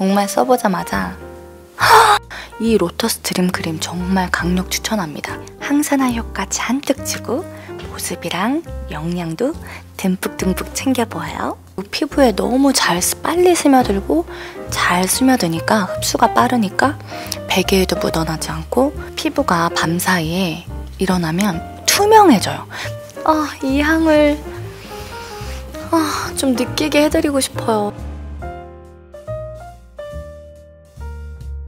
정말 써보자마자 이 로터스 드림 크림 정말 강력 추천합니다. 항산화 효과 잔뜩 주고 보습이랑 영양도 듬뿍듬뿍 챙겨보아요. 피부에 너무 잘 빨리 스며들고 잘 스며드니까 흡수가 빠르니까 베개에도 묻어나지 않고 피부가 밤 사이에 일어나면 투명해져요. 아, 이 향을 아, 좀 느끼게 해드리고 싶어요.